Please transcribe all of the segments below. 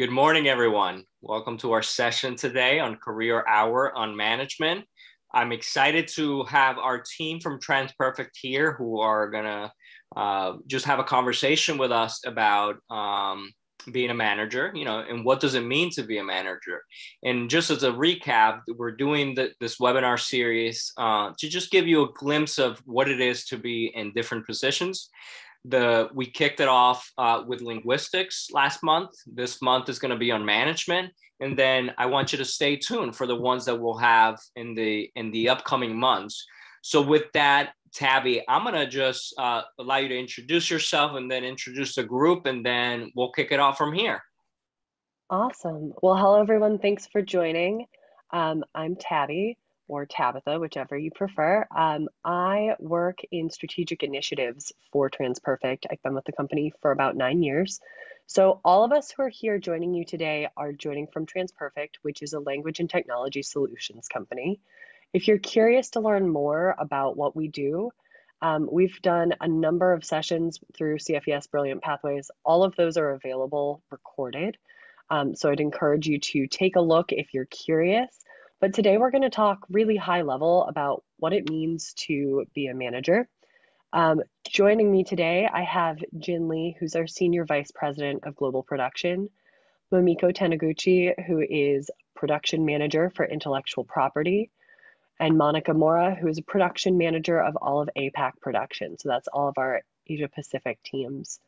Good morning, everyone. Welcome to our session today on Career Hour on Management. I'm excited to have our team from TransPerfect here who are going to uh, just have a conversation with us about um, being a manager, you know, and what does it mean to be a manager? And just as a recap, we're doing the, this webinar series uh, to just give you a glimpse of what it is to be in different positions the we kicked it off uh, with linguistics last month. This month is going to be on management. And then i want you to stay tuned for the ones that we'll have in the in the upcoming months. So with that tabby i'm going to just uh, allow you to introduce yourself and then introduce the group and then we'll kick it off from here. Awesome. Well hello everyone. Thanks for joining. Um, i'm tabby or Tabitha, whichever you prefer. Um, I work in strategic initiatives for TransPerfect. I've been with the company for about nine years. So, all of us who are here joining you today are joining from TransPerfect, which is a language and technology solutions company. If you're curious to learn more about what we do, um, we've done a number of sessions through CFES Brilliant Pathways. All of those are available recorded. Um, so I'd encourage you to take a look if you're curious. But today we're going to talk really high level about what it means to be a manager. Um, joining me today, I have Jin Lee, who's our Senior Vice President of Global Production, Momiko Taniguchi, who is Production Manager for Intellectual Property, and Monica Mora, who is a Production Manager of all of APAC Production. So that's all of our Asia Pacific teams.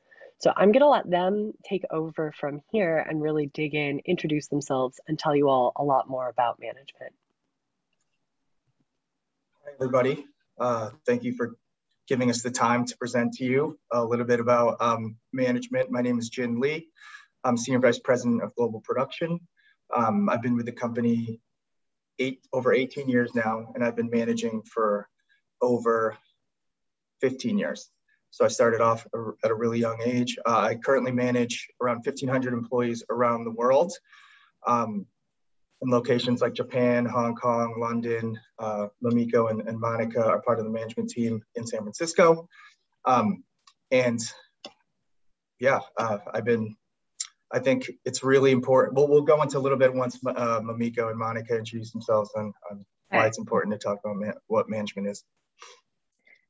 So I'm going to let them take over from here and really dig in, introduce themselves, and tell you all a lot more about management. Hi, everybody. Uh, thank you for giving us the time to present to you a little bit about um, management. My name is Jin Lee. I'm Senior Vice President of Global Production. Um, I've been with the company eight over 18 years now, and I've been managing for over 15 years. So I started off at a really young age. Uh, I currently manage around 1,500 employees around the world um, in locations like Japan, Hong Kong, London. Uh, Momiko and, and, Monica are part of the management team in San Francisco. Um, and yeah, uh, I've been, I think it's really important. Well, we'll go into a little bit once uh, Momiko and Monica introduce themselves on, on why it's important to talk about man what management is.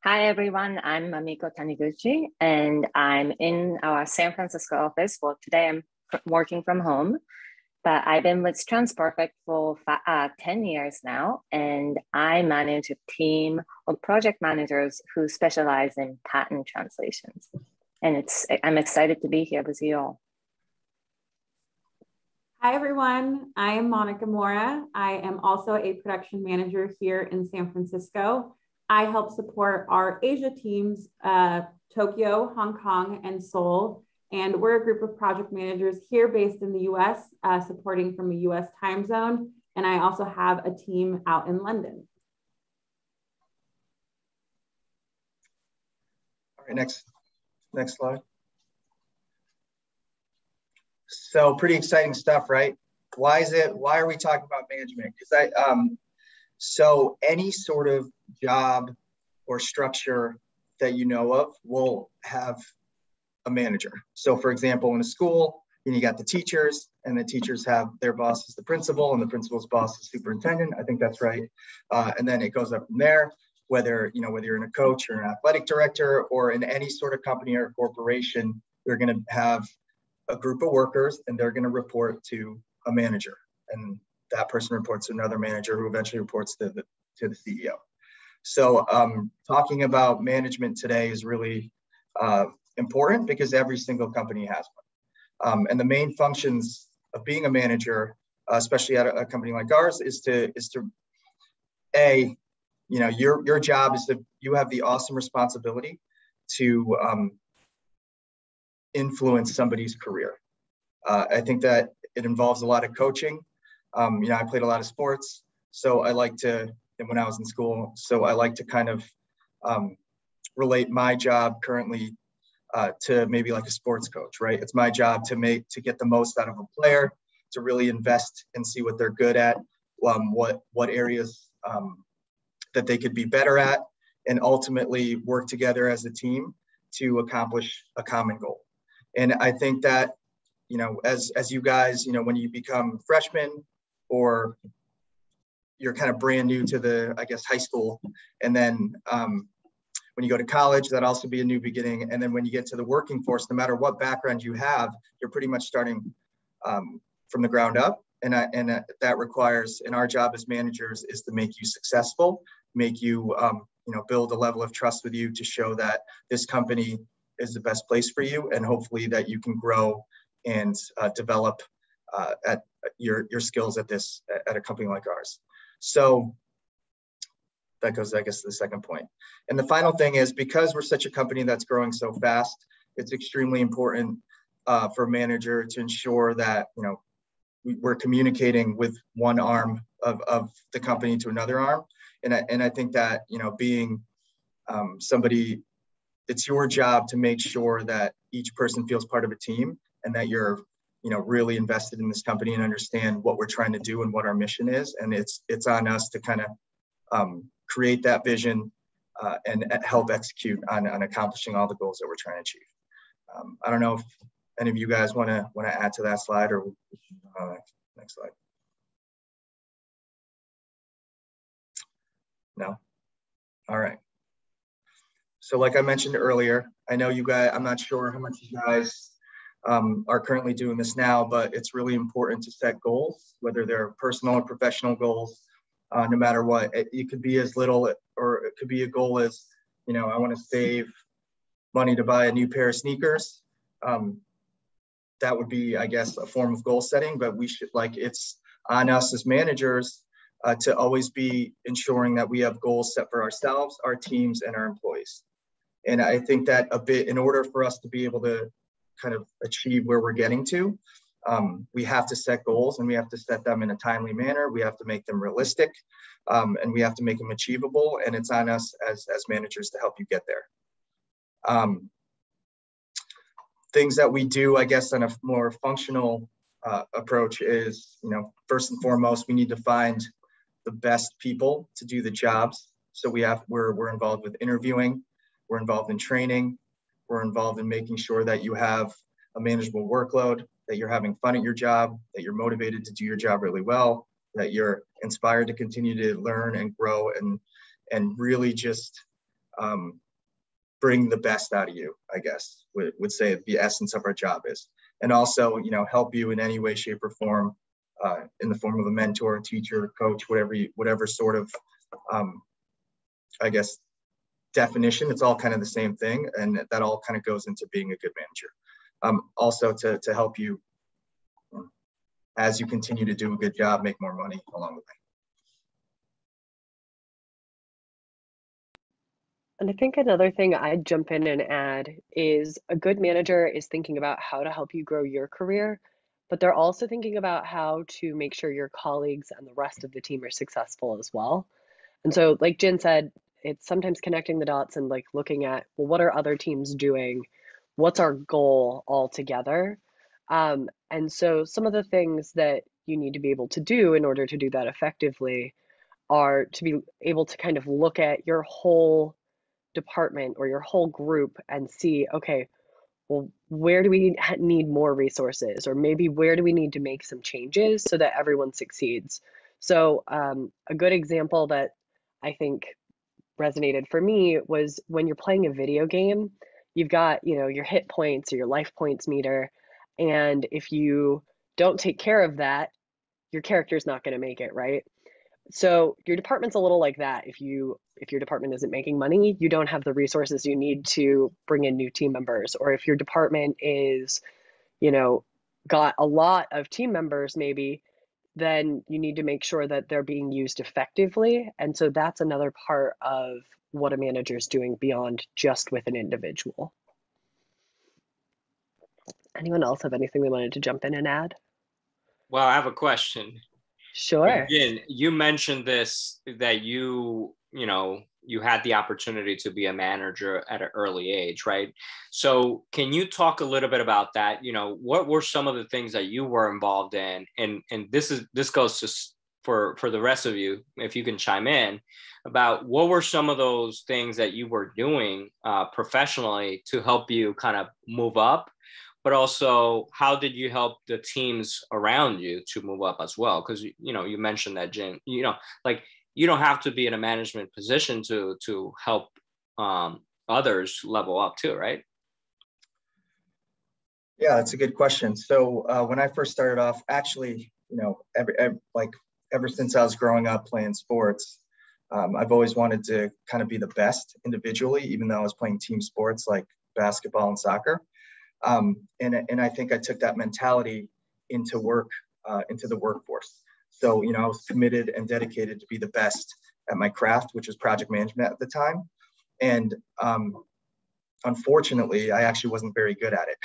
Hi, everyone. I'm Momiko Taniguchi, and I'm in our San Francisco office. Well, today I'm working from home, but I've been with TransPerfect for uh, 10 years now, and I manage a team of project managers who specialize in patent translations. And it's I'm excited to be here with you all. Hi, everyone. I am Monica Mora. I am also a production manager here in San Francisco. I help support our Asia teams, uh, Tokyo, Hong Kong, and Seoul. And we're a group of project managers here based in the US, uh, supporting from a US time zone. And I also have a team out in London. All right, next, next slide. So pretty exciting stuff, right? Why is it, why are we talking about management? Because I, um, so any sort of job or structure that you know of will have a manager. So for example, in a school, you got the teachers and the teachers have their boss is the principal and the principal's boss is superintendent. I think that's right. Uh, and then it goes up from there, whether, you know, whether you're in a coach or an athletic director or in any sort of company or corporation, you're going to have a group of workers and they're going to report to a manager. And that person reports to another manager who eventually reports to the, to the CEO. So um, talking about management today is really uh, important because every single company has one. Um, and the main functions of being a manager, uh, especially at a, a, company like ours, is to is to a, you know, your your job is to you have the awesome responsibility to um, influence somebody's career. Uh, I think that it involves a lot of coaching um, you know, I played a lot of sports, so I like to, and when I was in school, so I like to kind of um, relate my job currently uh, to maybe like a sports coach, right? It's my job to make to get the most out of a player, to really invest and see what they're good at, um, what what areas um, that they could be better at, and ultimately work together as a team to accomplish a common goal. And I think that you know, as as you guys, you know, when you become freshmen or you're kind of brand new to the, I guess, high school, and then um, when you go to college, that also be a new beginning. And then when you get to the working force, no matter what background you have, you're pretty much starting um, from the ground up. And, I, and that requires, and our job as managers is to make you successful, make you, um, you know, build a level of trust with you to show that this company is the best place for you, and hopefully that you can grow and uh, develop uh, at your your skills at this at a company like ours. So that goes, I guess, to the second point. And the final thing is because we're such a company that's growing so fast, it's extremely important uh, for a manager to ensure that you know we, are communicating with one arm of, of the company to another arm. And I, and I think that you know being um, somebody, it's your job to make sure that each person feels part of a team and that you're you know really invested in this company and understand what we're trying to do and what our mission is. And it's it's on us to kind of um, create that vision uh, and help execute on, on accomplishing all the goals that we're trying to achieve. Um, i don't know if any of you guys want to want to add to that slide or uh, next slide. No? All right. So like i mentioned earlier i know you guys i'm not sure how much you guys um, are currently doing this now, but it's really important to set goals, whether they're personal or professional goals, uh, no matter what. It, it, could be as little or it could be a goal as, you know, I want to save money to buy a new pair of sneakers. Um, that would be, I guess, a form of goal setting, but we should like it's on us as managers uh, to always be ensuring that we have goals set for ourselves, our teams, and our employees. And I think that a bit, in order for us to be able to kind of achieve where we're getting to, um, we have to set goals and we have to set them in a timely manner. We have to make them realistic um, and we have to make them achievable. And it's on us as, as managers to help you get there. Um, things that we do, I guess, on a more functional uh, approach is, you know, first and foremost, we need to find the best people to do the jobs. So we have, we're, we're involved with interviewing, we're involved in training, we're involved in making sure that you have a manageable workload, that you're having fun at your job, that you're motivated to do your job really well, that you're inspired to continue to learn and grow and and really just um, bring the best out of you, I guess, would, would say the essence of our job is. And also, you know, help you in any way, shape, or form, uh, in the form of a mentor, teacher, coach, whatever you, whatever sort of, um, I guess, definition. It's all kind of the same thing, and that all kind of goes into being a good manager. Um, also, to to help you as you continue to do a good job, make more money along the way. And I think another thing I'd jump in and add is a good manager is thinking about how to help you grow your career, but they're also thinking about how to make sure your colleagues and the rest of the team are successful as well. And so, like Jin said, it's sometimes connecting the dots and like looking at well what are other teams doing? What's our goal all together um, and so some of the things that you need to be able to do in order to do that effectively are to be able to kind of look at your whole department or your whole group and see okay well where do we need more resources? Or maybe where do we need to make some changes so that everyone succeeds? So um, a good example that i think resonated for me was when you're playing a video game, you've got, you know, your hit points or your life points meter. And if you don't take care of that, your character's not going to make it, right? So your department's a little like that. If you if your department isn't making money, you don't have the resources you need to bring in new team members. Or if your department is, you know, got a lot of team members maybe, then you need to make sure that they're being used effectively. And so that's another part of what a manager is doing beyond just with an individual. Anyone else have anything they wanted to jump in and add? Well, I have a question. Sure. Again, you mentioned this that you, you know, you had the opportunity to be a manager at an early age, right? So, can you talk a little bit about that? You know, what were some of the things that you were involved in? And and this is this goes to for for the rest of you, if you can chime in about what were some of those things that you were doing uh, professionally to help you kind of move up but also how did you help the teams around you to move up as well? Because you know you mentioned that Jin, you know, like you don't have to be in a management position to to help um, others level up too, right? Yeah, that's a good question. So uh, when I first started off, actually, you know, every, every, like ever since I was growing up playing sports, um, I've always wanted to kind of be the best individually, even though I was playing team sports like basketball and soccer. Um, and, and I think I took that mentality into work, uh, into the workforce. So, you know, I was committed and dedicated to be the best at my craft, which was project management at the time. And um, unfortunately, I actually wasn't very good at it.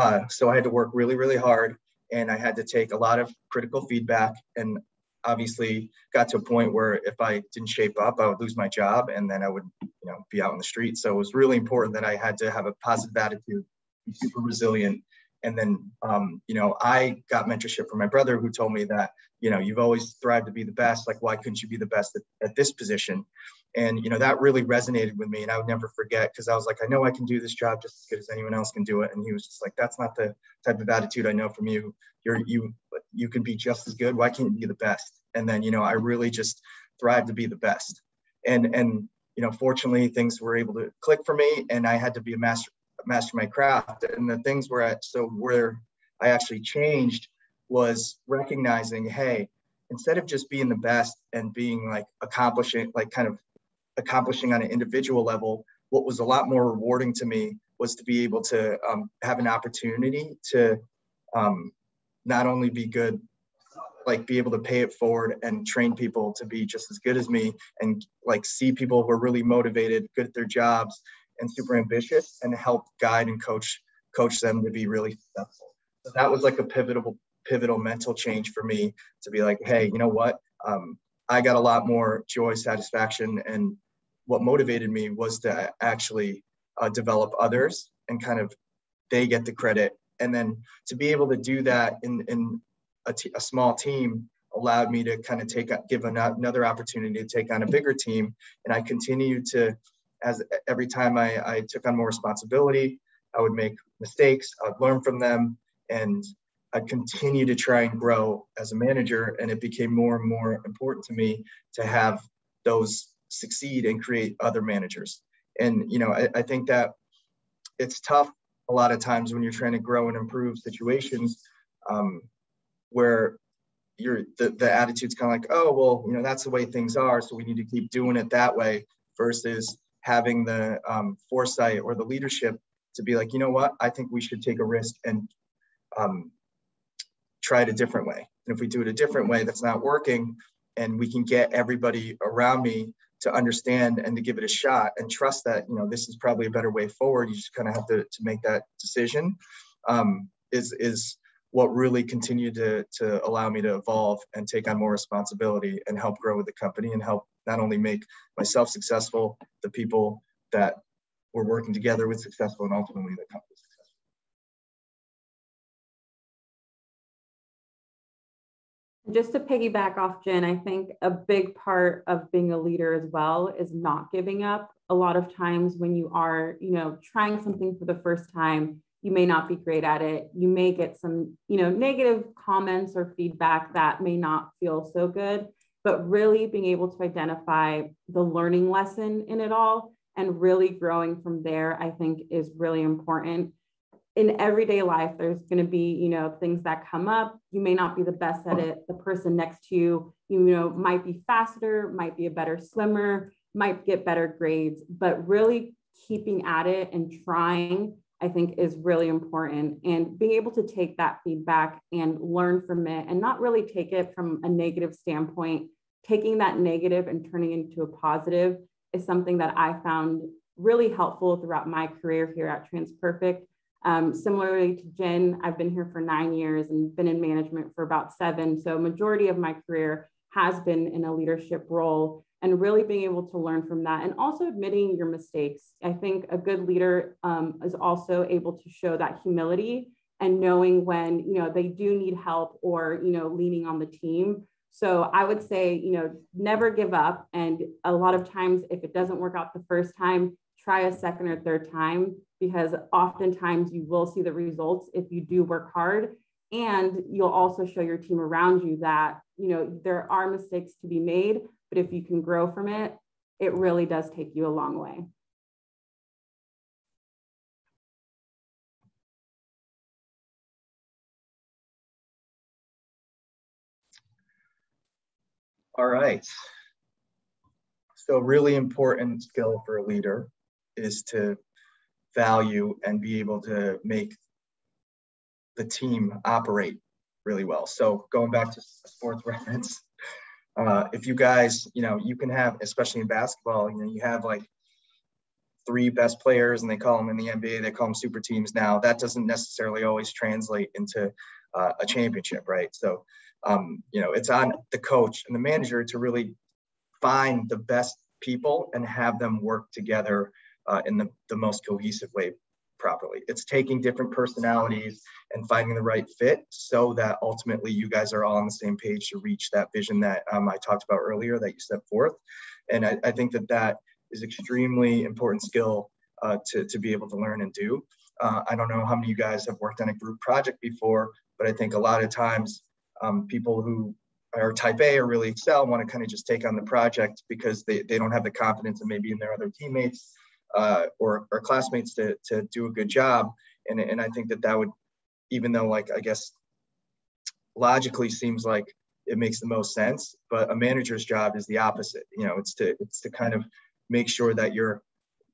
Uh, so I had to work really, really hard and I had to take a lot of critical feedback and obviously got to a point where if I didn't shape up, I would lose my job and then I would, you know, be out in the street. So it was really important that I had to have a positive attitude, be super resilient. And then, um, you know, I got mentorship from my brother who told me that, you know, you've always thrived to be the best. Like, why couldn't you be the best at, at this position? And, you know, that really resonated with me. And I would never forget because I was like, I know I can do this job just as good as anyone else can do it. And he was just like, that's not the type of attitude I know from you. You're, you, you can be just as good. Why can't you be the best? And then, you know, I really just thrived to be the best. And, and, you know, fortunately things were able to click for me and I had to be a master, master my craft. And the things were at, so where I actually changed was recognizing, hey, instead of just being the best and being like accomplishing, like kind of accomplishing on an individual level, what was a lot more rewarding to me was to be able to um, have an opportunity to um, not only be good, like be able to pay it forward and train people to be just as good as me and like see people who are really motivated, good at their jobs and super ambitious and help guide and coach coach them to be really successful. So that was like a pivotal pivotal mental change for me to be like, hey, you know what? Um, I got a lot more joy, satisfaction, and what motivated me was to actually uh, develop others and kind of they get the credit and then to be able to do that in, in a, t- a small team allowed me to kind of take give an, another opportunity to take on a bigger team and i continued to as every time I, I took on more responsibility i would make mistakes i'd learn from them and i'd continue to try and grow as a manager and it became more and more important to me to have those succeed and create other managers. And you know, I, I think that it's tough a lot of times when you're trying to grow and improve situations um, where you're the, the attitude's kind of like, oh well, you know, that's the way things are, so we need to keep doing it that way versus having the um, foresight or the leadership to be like, you know what, I think we should take a risk and um, try it a different way. And if we do it a different way that's not working, and we can get everybody around me to understand and to give it a shot and trust that you know this is probably a better way forward you just kind of have to, to make that decision um, is is what really continued to, to allow me to evolve and take on more responsibility and help grow with the company and help not only make myself successful the people that we're working together with successful and ultimately the company successful. Just to piggyback off Jin, I think a big part of being a leader as well is not giving up. A lot of times when you are, you know, trying something for the first time, you may not be great at it. You may get some, you know, negative comments or feedback that may not feel so good, but really being able to identify the learning lesson in it all and really growing from there, I think is really important. In everyday life there's going to be you know things that come up. You may not be the best at it. The person next to you you know might be faster might be a better swimmer might get better grades but really keeping at it and trying i think is really important and being able to take that feedback and learn from it and not really take it from a negative standpoint taking that negative and turning it into a positive is something that i found really helpful throughout my career here at transperfect um, similarly to Jin, I've been here for nine years and been in management for about seven. So majority of my career has been in a leadership role and really being able to learn from that and also admitting your mistakes. I think a good leader um, is also able to show that humility and knowing when, you know, they do need help or, you know, leaning on the team. So I would say, you know, never give up. And a lot of times, if it doesn't work out the first time, try a second or third time because oftentimes you will see the results if you do work hard and you'll also show your team around you that you know there are mistakes to be made but if you can grow from it it really does take you a long way all right so really important skill for a leader is to value and be able to make the team operate really well. So going back to sports reference, uh, if you guys, you know, you can have, especially in basketball, you know, you have like three best players and they call them in the NBA, they call them super teams now. That doesn't necessarily always translate into uh, a championship, right? So, um, you know, it's on the coach and the manager to really find the best people and have them work together uh, in the, the most cohesive way properly. It's taking different personalities and finding the right fit so that ultimately you guys are all on the same page to reach that vision that um, I talked about earlier that you set forth. And I, I think that that is extremely important skill uh, to, to be able to learn and do. Uh, I don't know how many of you guys have worked on a group project before, but I think a lot of times um, people who are type A or really excel want to kind of just take on the project because they, they don't have the confidence and maybe in their other teammates uh, or, or classmates to, to do a good job. And, and I think that that would, even though like, I guess logically seems like it makes the most sense, but a manager's job is the opposite. You know, it's to, it's to kind of make sure that you're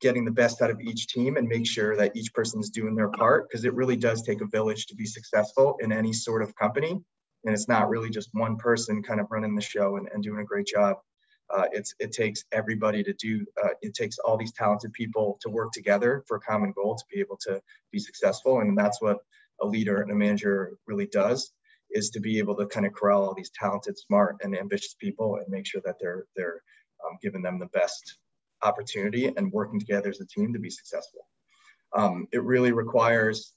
getting the best out of each team and make sure that each person is doing their part because it really does take a village to be successful in any sort of company and it's not really just one person kind of running the show and, and doing a great job uh, it's it takes everybody to do. Uh, it takes all these talented people to work together for a common goal to be able to be successful, and that's what a leader and a manager really does is to be able to kind of corral all these talented, smart, and ambitious people and make sure that they're they're um, giving them the best opportunity and working together as a team to be successful. Um, it really requires,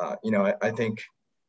uh, you know, I, I think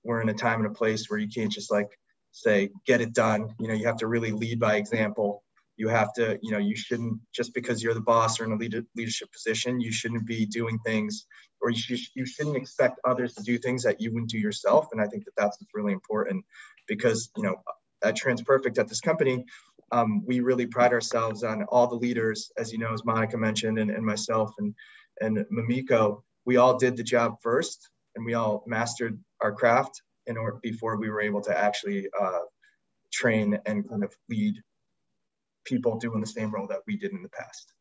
we're in a time and a place where you can't just like say get it done. You know, you have to really lead by example you have to you know you shouldn't just because you're the boss or in a lead, leadership position you shouldn't be doing things or you, sh- you shouldn't expect others to do things that you wouldn't do yourself. And i think that that's really important because you know at transperfect at this company um, we really pride ourselves on all the leaders as you know as monica mentioned and, and myself and and mamiko we all did the job first and we all mastered our craft in order before we were able to actually uh, train and kind of lead people doing the same role that we did in the past.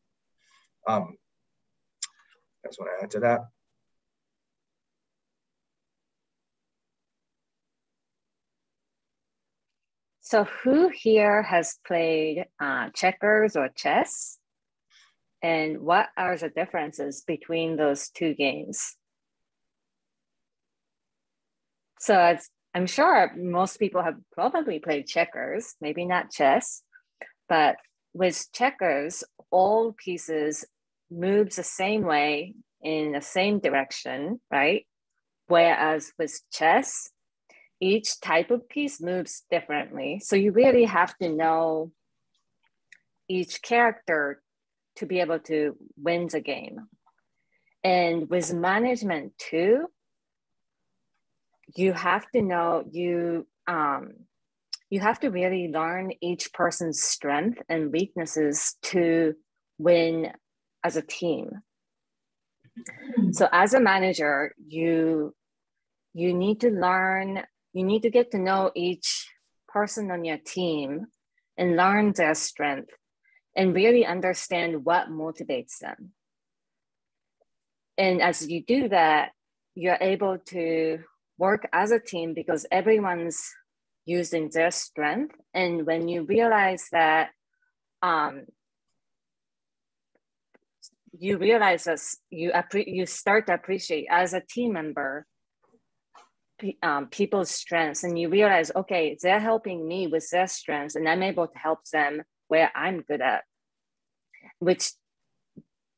Um, I just want to add to that. So who here has played uh, checkers or chess? And what are the differences between those two games? So I'm sure most people have probably played checkers, maybe not chess. But with checkers, all pieces moves the same way in the same direction, right? Whereas with chess, each type of piece moves differently. So you really have to know each character to be able to win the game. And with management too, you have to know you um, you have to really learn each person's strength and weaknesses to win as a team. Hmm. So as a manager you you need to learn you need to get to know each person on your team and learn their strength and really understand what motivates them. And as you do that you're able to work as a team because everyone's using their strength. And when you realize that, um, you realize as you you start to appreciate as a team member um, people's strengths, and you realize, okay, they're helping me with their strengths, and I'm able to help them where I'm good at, which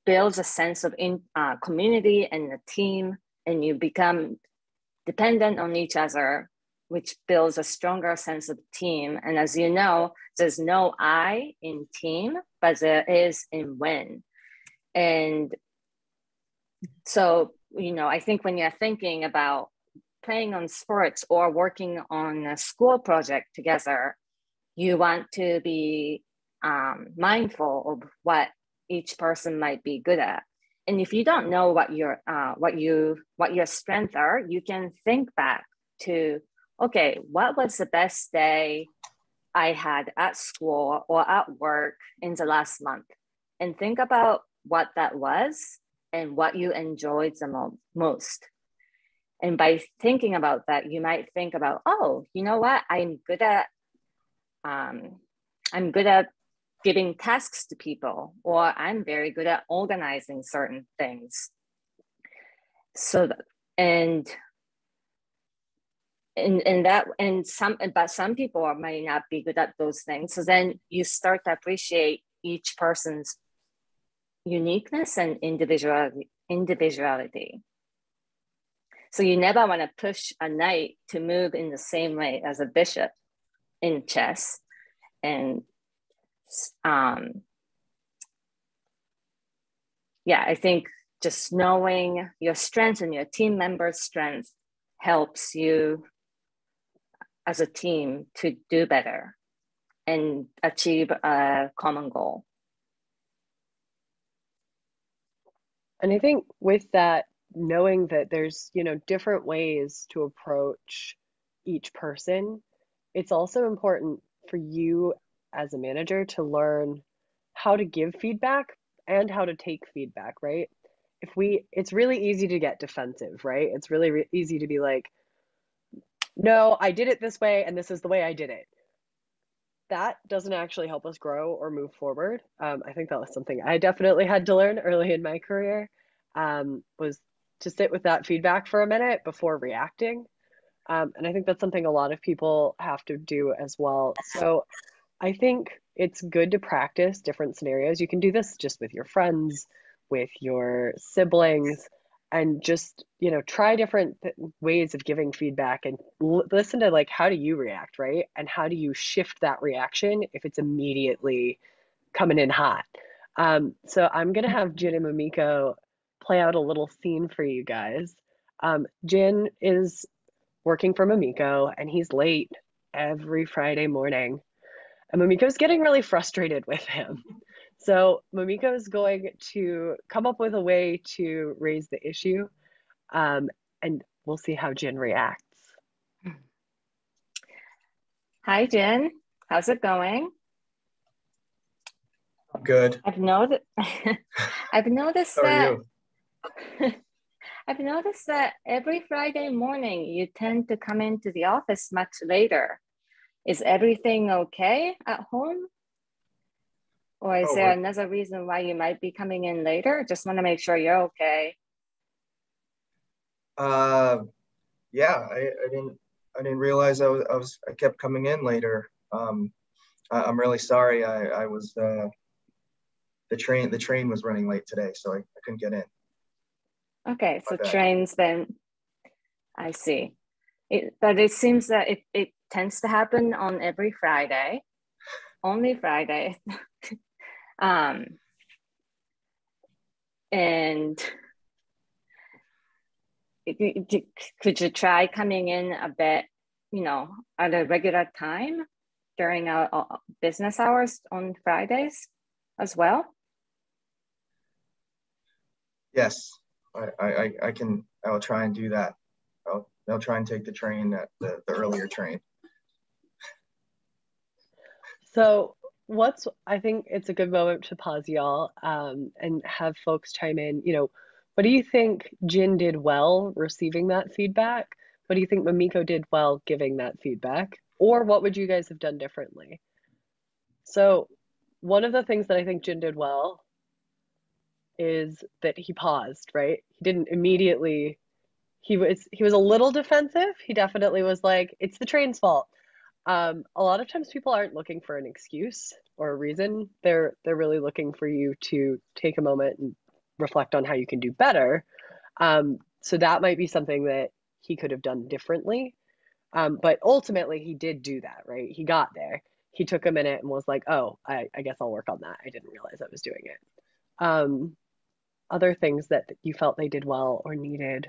builds a sense of in uh, community and a team, and you become dependent on each other which builds a stronger sense of team. And as you know, there's no I in team, but there is in win. And so you know i think when you're thinking about playing on sports or working on a school project together you want to be um, mindful of what each person might be good at and if you don't know what your uh, what you what your strengths are you can think back to okay what was the best day i had at school or at work in the last month? And think about what that was and what you enjoyed the mo- most. And by thinking about that you might think about oh you know what? I'm good at um, i'm good at giving tasks to people, or I'm very good at organizing certain things. So, and and, and that and some but some people might not be good at those things. So then you start to appreciate each person's uniqueness and individuality individuality. So you never want to push a knight to move in the same way as a bishop in chess and um, yeah, I think just knowing your strengths and your team members' strengths helps you as a team to do better and achieve a common goal. And I think with that, knowing that there's, you know, different ways to approach each person, it's also important for you as a manager to learn how to give feedback and how to take feedback, right? If we, it's really easy to get defensive, right? It's really re- easy to be like, no, I did it this way and this is the way I did it. That doesn't actually help us grow or move forward. Um, I think that was something I definitely had to learn early in my career um, was to sit with that feedback for a minute before reacting. Um, and I think that's something a lot of people have to do as well. So I think it's good to practice different scenarios. You can do this just with your friends, with your siblings, and just, you know, try different th- ways of giving feedback and l- listen to like how do you react, right? And how do you shift that reaction if it's immediately coming in hot? Um, so I'm gonna have Jin and Momiko play out a little scene for you guys. Um, Jin is working for Momiko and he's late every Friday morning. And Momiko's getting really frustrated with him. So Momiko is going to come up with a way to raise the issue, um, and we'll see how Jin reacts. Hi, Jin. How's it going? Good. I've noticed. I've noticed How that. you? I've noticed that every Friday morning you tend to come into the office much later. Is everything okay at home? Or is Oh, there another reason why you might be coming in later? Just want to make sure you're okay. Uh, yeah, I, I didn't I didn't realize I was, I was I kept coming in later. Um, I, I'm really sorry. I, I was uh, the train the train was running late today, so I, I couldn't get in. Okay, so trains been, I see. It, but it seems that it, it tends to happen on every Friday, only Friday. um, and could you try coming in a bit, you know, at a regular time during our uh, business hours on Fridays as well? Yes, I, I, I- I can I'll try and do that. I'll I'll try and take the train at the, the earlier train. So, what's I think it's a good moment to pause, y'all, um, and have folks chime in. You know, what do you think Jin did well receiving that feedback? What do you think Mamiko did well giving that feedback? Or what would you guys have done differently? So, one of the things that I think Jin did well is that he paused, right? He didn't immediately he was he was a little defensive. He definitely was like, it's the train's fault. Um, a lot of times people aren't looking for an excuse or a reason. They're they're really looking for you to take a moment and reflect on how you can do better. Um, so that might be something that he could have done differently. Um, but ultimately he did do that, right? He got there. He took a minute and was like, oh, I, I guess I'll work on that. I didn't realize I was doing it. Um, other things that you felt they did well or needed?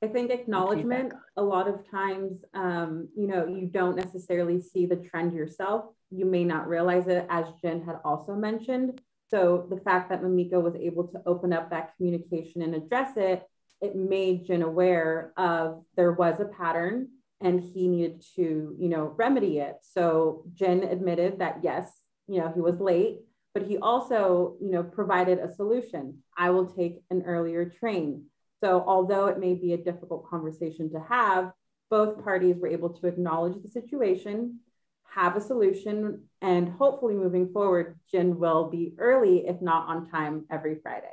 I think acknowledgement, a lot of times, um, you know, you don't necessarily see the trend yourself. You may not realize it, as Jin had also mentioned. So the fact that Mamiko was able to open up that communication and address it, it made Jin aware of there was a pattern and he needed to, you know, remedy it. So Jin admitted that yes, you know, he was late, but he also, you know, provided a solution. I will take an earlier train. So although it may be a difficult conversation to have, both parties were able to acknowledge the situation, have a solution, and hopefully moving forward, Jin will be early, if not on time, every Friday.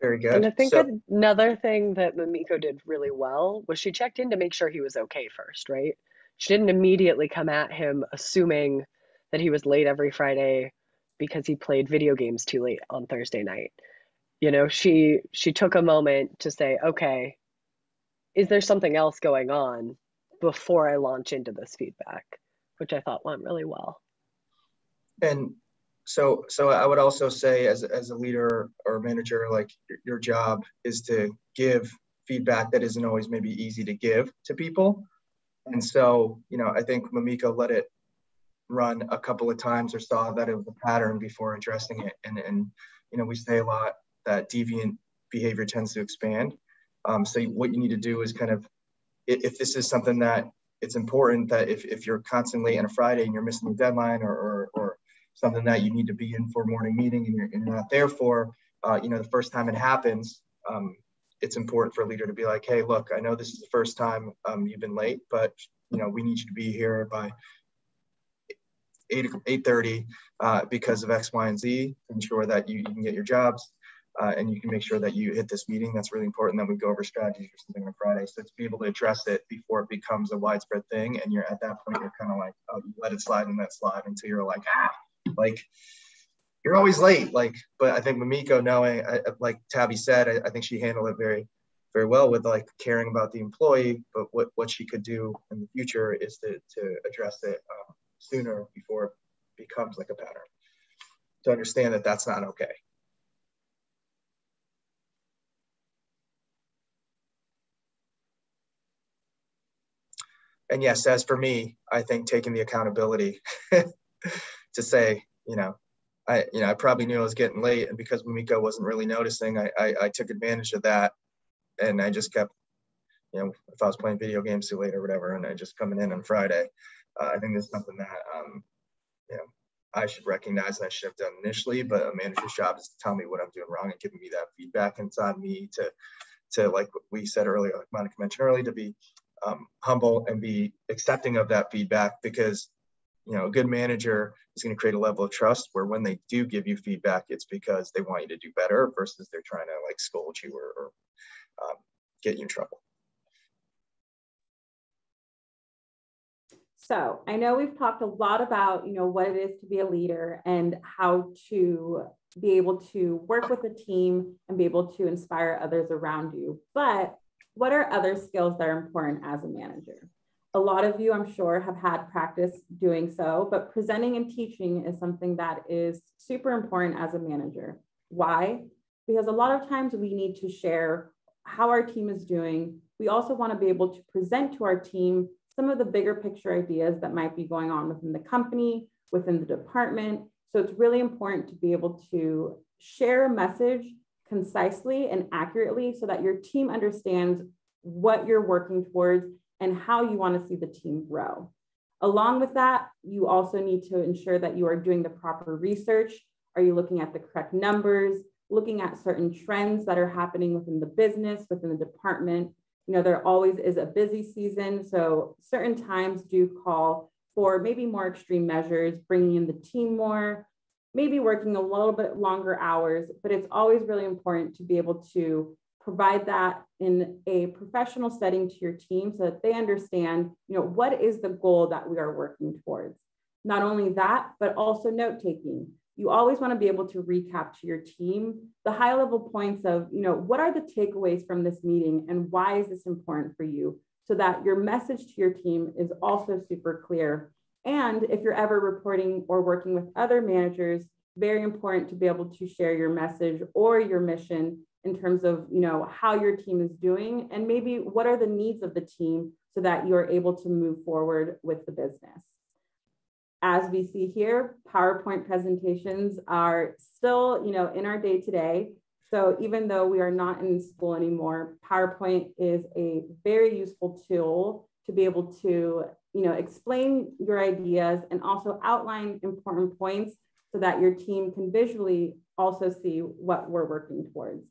Very good. And I think so, another thing that Mamiko did really well was she checked in to make sure he was okay first, right? She didn't immediately come at him assuming that he was late every Friday because he played video games too late on Thursday night. You know, she she took a moment to say, "Okay, is there something else going on before I launch into this feedback?" which I thought went really well. And so so I would also say as as a leader or manager like your, your job is to give feedback that isn't always maybe easy to give to people. And so, you know, I think Mamiko let it run a couple of times or saw that it was a pattern before addressing it. And, and you know, we say a lot that deviant behavior tends to expand. Um, so what you need to do is kind of, if this is something that it's important that if, if you're constantly on a Friday and you're missing the deadline or, or, or something that you need to be in for morning meeting and you're, and you're not there for, uh, you know, the first time it happens, um, it's important for a leader to be like, hey, look, I know this is the first time um, you've been late, but you know, we need you to be here by 8, 8.30 uh, because of X, Y, and Z, ensure that you, you can get your jobs uh, and you can make sure that you hit this meeting. That's really important. Then we go over strategies or something on Friday. So to be able to address it before it becomes a widespread thing. And you're at that point, you're kind of like, oh, you let it slide and let slide until you're like, ah, like you're always late. Like, but I think Mamiko knowing, I, like Tabby said, I, I think she handled it very, very well with like caring about the employee, but what, what she could do in the future is to, to address it um, sooner before it becomes like a pattern to understand that that's not okay. And yes, as for me, I think taking the accountability to say, you know, I, you know, I probably knew I was getting late, and because Mamiko wasn't really noticing, I, I, I took advantage of that, and I just kept, you know, if I was playing video games too late or whatever, and I just coming in on Friday, uh, I think that's something that, um, you know, I should recognize and I should have done initially. But a manager's job is to tell me what I'm doing wrong and giving me that feedback. And it's on me to, to like we said earlier, like Monica mentioned earlier, to be um, humble and be accepting of that feedback because you know a good manager is going to create a level of trust where when they do give you feedback it's because they want you to do better versus they're trying to like scold you or, or um, get you in trouble. So i know we've talked a lot about you know what it is to be a leader and how to be able to work with a team and be able to inspire others around you but what are other skills that are important as a manager? A lot of you, I'm sure, have had practice doing so, but presenting and teaching is something that is super important as a manager. Why? Because a lot of times we need to share how our team is doing. We also want to be able to present to our team some of the bigger picture ideas that might be going on within the company, within the department. So it's really important to be able to share a message concisely and accurately so that your team understands what you're working towards and how you want to see the team grow. Along with that, you also need to ensure that you are doing the proper research. Are you looking at the correct numbers, looking at certain trends that are happening within the business, within the department? You know, there always is a busy season. So certain times do call for maybe more extreme measures, bringing in the team more, maybe working a little bit longer hours, but it's always really important to be able to provide that in a professional setting to your team so that they understand, you know, what is the goal that we are working towards. Not only that, but also note taking. You always want to be able to recap to your team the high level points of, you know, what are the takeaways from this meeting and why is this important for you so that your message to your team is also super clear and if you're ever reporting or working with other managers, very important to be able to share your message or your mission in terms of you know how your team is doing and maybe what are the needs of the team so that you're able to move forward with the business. As we see here powerpoint presentations are still you know in our day to day so even though we are not in school anymore powerpoint is a very useful tool to be able to you know explain your ideas and also outline important points so that your team can visually also see what we're working towards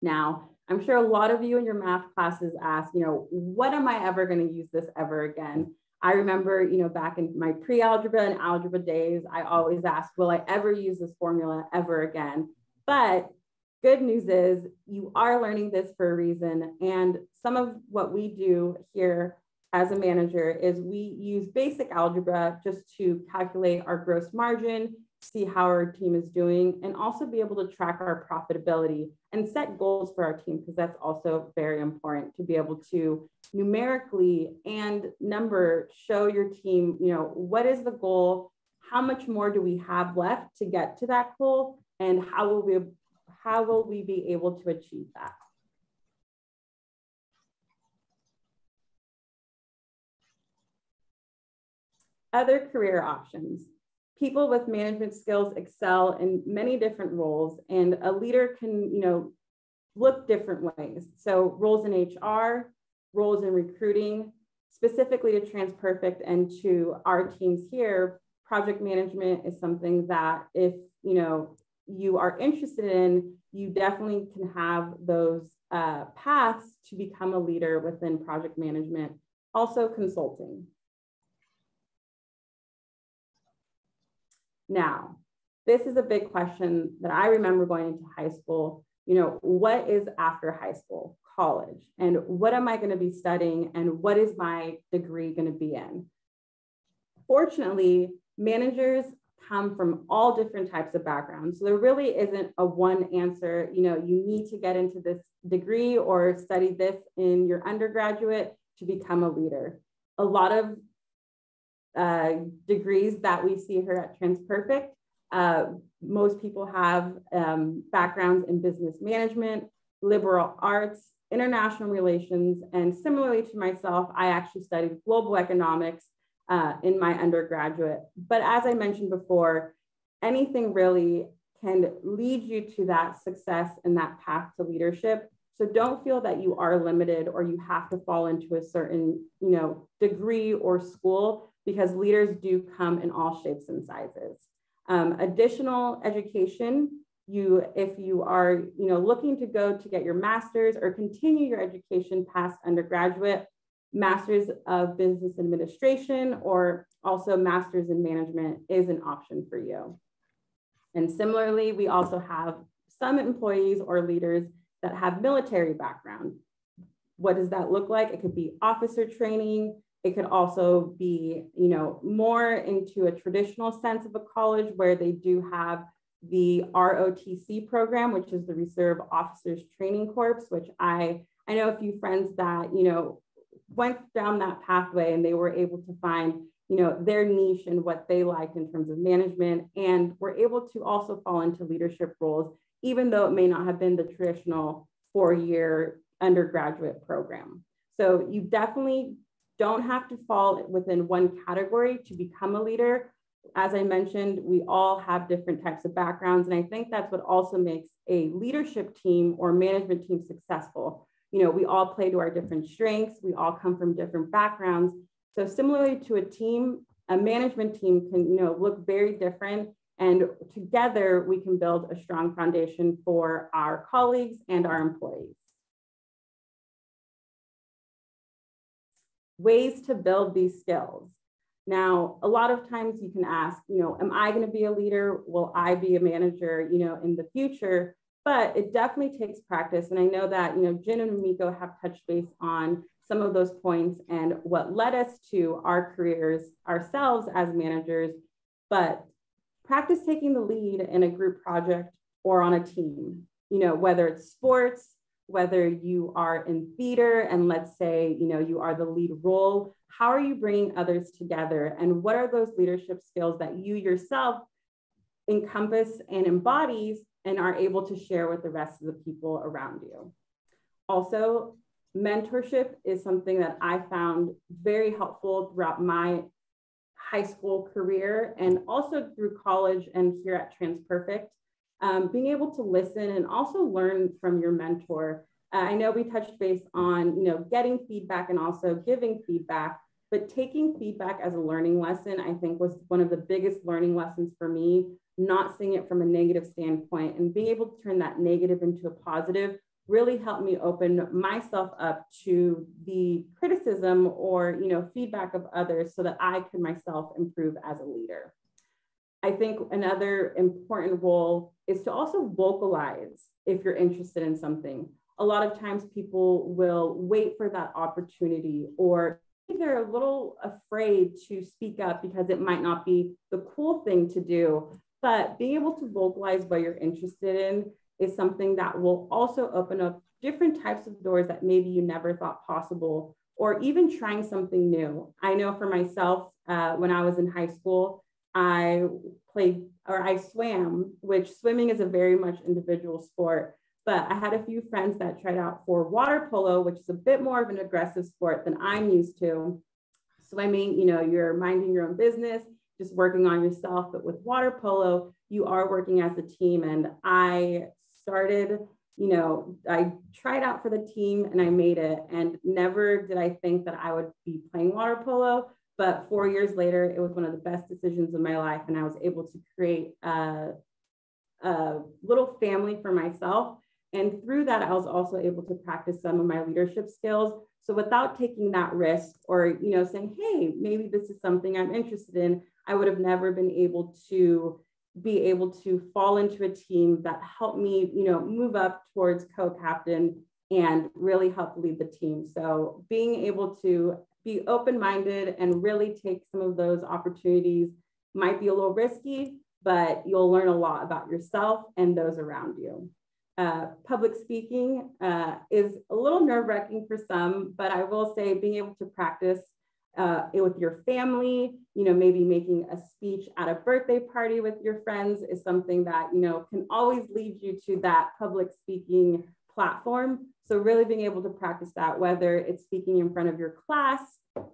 now, I'm sure a lot of you in your math classes ask, you know, what am I ever going to use this ever again? I remember, you know, back in my pre-algebra and algebra days, I always asked, will I ever use this formula ever again? But good news is you are learning this for a reason. And some of what we do here as a manager is we use basic algebra just to calculate our gross margin see how our team is doing, and also be able to track our profitability and set goals for our team, because that's also very important to be able to numerically and number show your team, you know, what is the goal? How much more do we have left to get to that goal? And how will we how will we be able to achieve that? Other career options people with management skills excel in many different roles and a leader can you know look different ways so roles in hr roles in recruiting specifically to transperfect and to our teams here project management is something that if you know you are interested in you definitely can have those uh, paths to become a leader within project management also consulting Now, this is a big question that I remember going into high school. You know, what is after high school, college, and what am I going to be studying, and what is my degree going to be in? Fortunately, managers come from all different types of backgrounds. So there really isn't a one answer, you know, you need to get into this degree or study this in your undergraduate to become a leader. A lot of uh, degrees that we see here at TransPerfect. Uh, most people have um, backgrounds in business management, liberal arts, international relations, and similarly to myself, I actually studied global economics uh, in my undergraduate. But as I mentioned before, anything really can lead you to that success and that path to leadership. So don't feel that you are limited or you have to fall into a certain, you know, degree or school because leaders do come in all shapes and sizes. Um, additional education, you if you are you know looking to go to get your master's or continue your education past undergraduate, master's of business administration or also master's in management is an option for you. And similarly, we also have some employees or leaders that have military background. What does that look like? It could be officer training, it could also be, you know, more into a traditional sense of a college where they do have the ROTC program, which is the Reserve Officers Training Corps, which I I know a few friends that you know went down that pathway and they were able to find you know their niche and what they liked in terms of management and were able to also fall into leadership roles even though it may not have been the traditional four-year undergraduate program so you definitely don't have to fall within one category to become a leader. As I mentioned, we all have different types of backgrounds. And I think that's what also makes a leadership team or management team successful. You know, we all play to our different strengths. We all come from different backgrounds. So similarly to a team, a management team can, you know, look very different and together we can build a strong foundation for our colleagues and our employees. ways to build these skills. Now, a lot of times you can ask, you know, am I going to be a leader? Will I be a manager, you know, in the future? But it definitely takes practice. And I know that, you know, Jin and Miko have touched base on some of those points and what led us to our careers ourselves as managers. But practice taking the lead in a group project or on a team, you know, whether it's sports, whether you are in theater and let's say you know you are the lead role how are you bringing others together and what are those leadership skills that you yourself encompass and embodies and are able to share with the rest of the people around you. Also, mentorship is something that I found very helpful throughout my high school career and also through college and here at TransPerfect. Um, being able to listen and also learn from your mentor. Uh, I know we touched base on, you know, getting feedback and also giving feedback, but taking feedback as a learning lesson, I think was one of the biggest learning lessons for me, not seeing it from a negative standpoint and being able to turn that negative into a positive really helped me open myself up to the criticism or you know feedback of others so that I could myself improve as a leader. I think another important role is to also vocalize if you're interested in something. A lot of times people will wait for that opportunity or they're a little afraid to speak up because it might not be the cool thing to do. But being able to vocalize what you're interested in is something that will also open up different types of doors that maybe you never thought possible, or even trying something new. I know for myself, uh, when I was in high school, I played or I swam, which swimming is a very much individual sport. But I had a few friends that tried out for water polo, which is a bit more of an aggressive sport than I'm used to. Swimming, you know, you're minding your own business, just working on yourself. But with water polo, you are working as a team. And I started, you know, I tried out for the team and I made it. And never did I think that I would be playing water polo. But four years later, it was one of the best decisions of my life. And I was able to create a, a little family for myself. And through that, I was also able to practice some of my leadership skills. So without taking that risk or, you know, saying, hey, maybe this is something I'm interested in, I would have never been able to be able to fall into a team that helped me, you know, move up towards co-captain and really help lead the team. So being able to be open-minded and really take some of those opportunities might be a little risky, but you'll learn a lot about yourself and those around you. Uh, public speaking uh, is a little nerve-wracking for some, but I will say being able to practice uh, with your family, you know, maybe making a speech at a birthday party with your friends is something that, you know, can always lead you to that public speaking platform. So really being able to practice that, whether it's speaking in front of your class,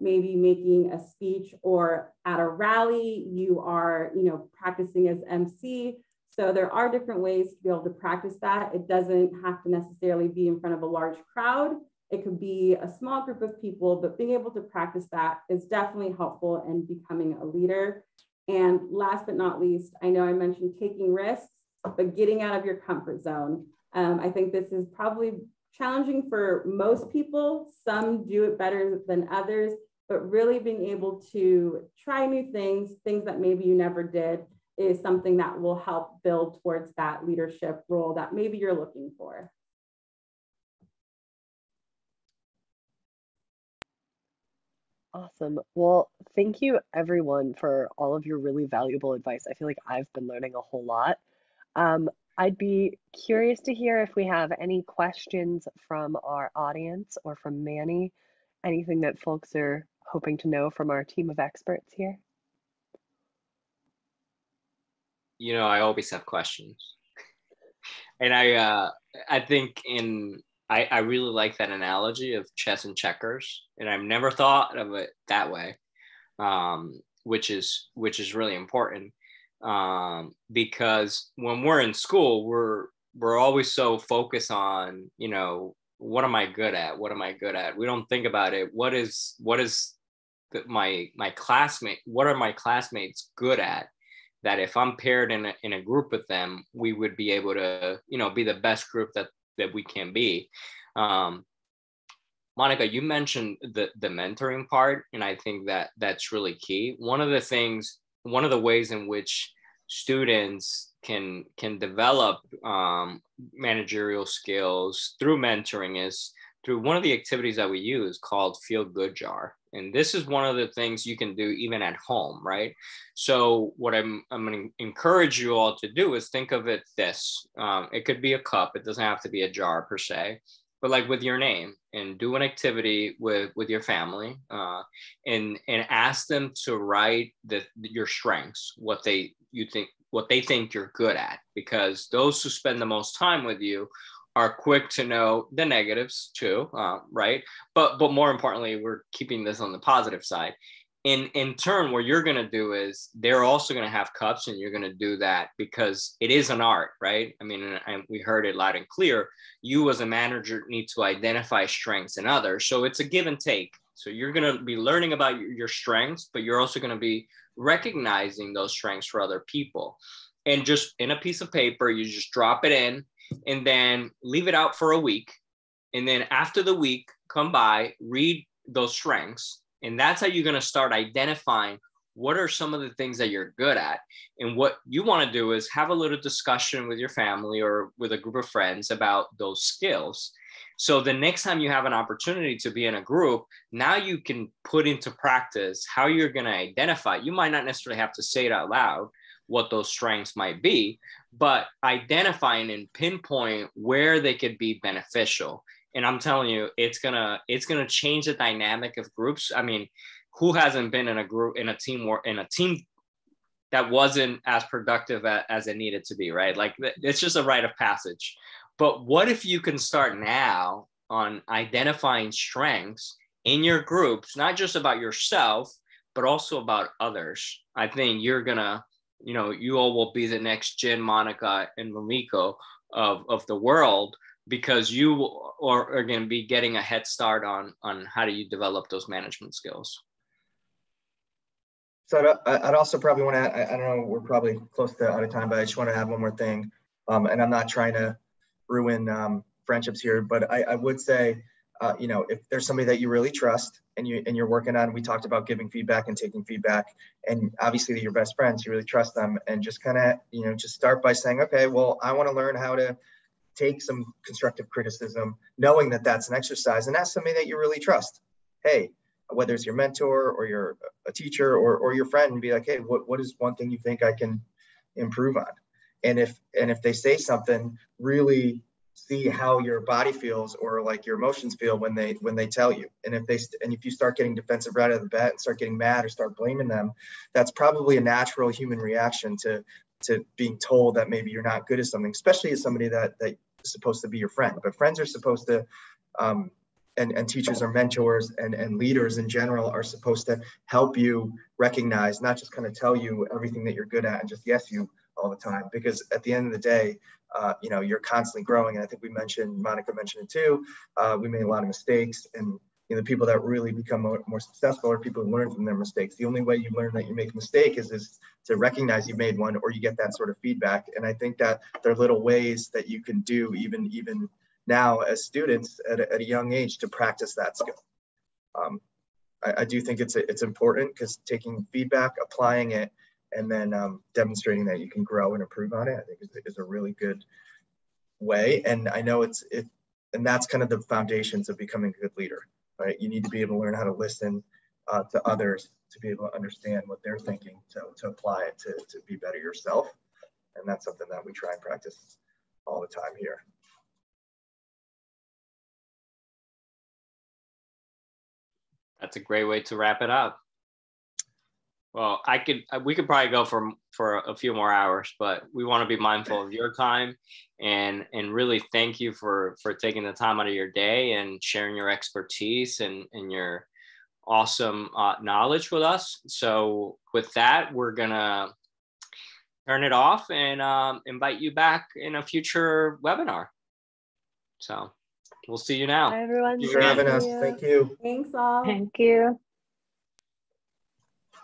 maybe making a speech or at a rally, you are, you know, practicing as MC. So there are different ways to be able to practice that. It doesn't have to necessarily be in front of a large crowd. It could be a small group of people, but being able to practice that is definitely helpful in becoming a leader. And last but not least, I know I mentioned taking risks, but getting out of your comfort zone. Um, I think this is probably challenging for most people. Some do it better than others, but really being able to try new things, things that maybe you never did, is something that will help build towards that leadership role that maybe you're looking for. Awesome. Well, thank you everyone for all of your really valuable advice. I feel like I've been learning a whole lot. Um, I'd be curious to hear if we have any questions from our audience or from Manny, anything that folks are hoping to know from our team of experts here. You know, I always have questions. and I uh I think in I, I really like that analogy of chess and checkers, and I've never thought of it that way, um, which is which is really important um, because when we're in school, we're we're always so focused on you know what am I good at? What am I good at? We don't think about it. What is what is my my classmate? What are my classmates good at? That if I'm paired in a, in a group with them, we would be able to you know be the best group that that we can be. Um, Monica, you mentioned the the mentoring part, and I think that that's really key. One of the things, one of the ways in which students can can develop um, managerial skills through mentoring is through one of the activities that we use called Feel Good Jar. And this is one of the things you can do even at home, right? So what I'm I'm going to encourage you all to do is think of it this. Um, it could be a cup. It doesn't have to be a jar per se, but like with your name and do an activity with with your family uh, and and ask them to write the your strengths, what they you think what they think you're good at because those who spend the most time with you are quick to know the negatives too uh, right? But but more importantly we're keeping this on the positive side. In in turn what you're going to do is they're also going to have cups and you're going to do that because it is an art right? I mean and we heard it loud and clear. You as a manager need to identify strengths in others. So it's a give and take. So you're going to be learning about your strengths but you're also going to be recognizing those strengths for other people. And just in a piece of paper you just drop it in and then leave it out for a week and then after the week come by read those strengths and that's how you're going to start identifying what are some of the things that you're good at. And what you want to do is have a little discussion with your family or with a group of friends about those skills. So the next time you have an opportunity to be in a group, now you can put into practice how you're going to identify. You might not necessarily have to say it out loud what those strengths might be, but identifying and pinpoint where they could be beneficial. And i'm telling you it's gonna it's gonna change the dynamic of groups. I mean who hasn't been in a group in a team or in a team that wasn't as productive as it needed to be right? Like it's just a rite of passage. But what if you can start now on identifying strengths in your groups not just about yourself but also about others? I think you're gonna you know you all will be the next Jin monica and mamiko of, of the world because you are, are going to be getting a head start on on how do you develop those management skills. So I'd, also probably want to I, I don't know we're probably close to out of time but i just want to add one more thing. Um, and i'm not trying to ruin um, friendships here but i, I would say uh, you know if there's somebody that you really trust and you and you're working on we talked about giving feedback and taking feedback and obviously your best friends you really trust them and just kind of you know just start by saying okay well i want to learn how to take some constructive criticism, knowing that that's an exercise, and ask somebody that you really trust. Hey, whether it's your mentor or your a teacher or, or your friend, and be like, hey, what, what is one thing you think I can improve on? And if and if they say something, really see how your body feels or like your emotions feel when they when they tell you and if they and if you start getting defensive right out of the bat and start getting mad or start blaming them that's probably a natural human reaction to to being told that maybe you're not good at something, especially as somebody that that is supposed to be your friend. But friends are supposed to, um, and, and teachers are mentors and, and leaders in general are supposed to help you recognize, not just kind of tell you everything that you're good at and just yes you all the time. Because at the end of the day, uh, you know, you're constantly growing. And I think we mentioned, Monica mentioned it too. Uh, we made a lot of mistakes and you know, the people that really become more, more, successful are people who learn from their mistakes. The only way you learn that you make a mistake is, is to recognize you made one or you get that sort of feedback. And I think that there are little ways that you can do even, even now as students at a, at a young age to practice that skill. Um, I, I, do think it's, it's important because taking feedback, applying it, and then um, demonstrating that you can grow and improve on it, I think is, is a really good way. And I know it's, it, and that's kind of the foundations of becoming a good leader right? You need to be able to learn how to listen uh, to others to be able to understand what they're thinking to, to apply it to, to be better yourself. And that's something that we try and practice all the time here. That's a great way to wrap it up. Well, I could uh, we could probably go for for a few more hours, but we want to be mindful of your time and and really thank you for for taking the time out of your day and sharing your expertise and and your awesome uh, knowledge with us. So with that, we're gonna turn it off and um, invite you back in a future webinar. So we'll see you now. Hi everyone. Thank you for having us. Thank you. Thanks all. Thank you.